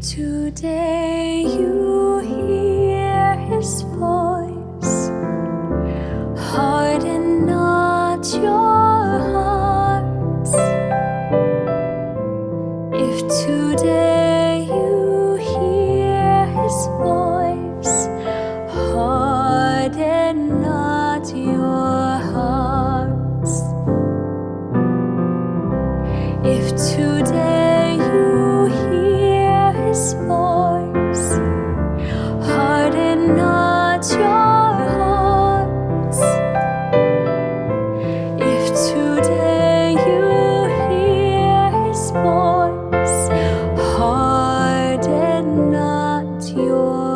Today you hear his voice, harden not your hearts. If today you hear his voice, harden not your hearts. If today your heart. If today you hear his voice, harden not your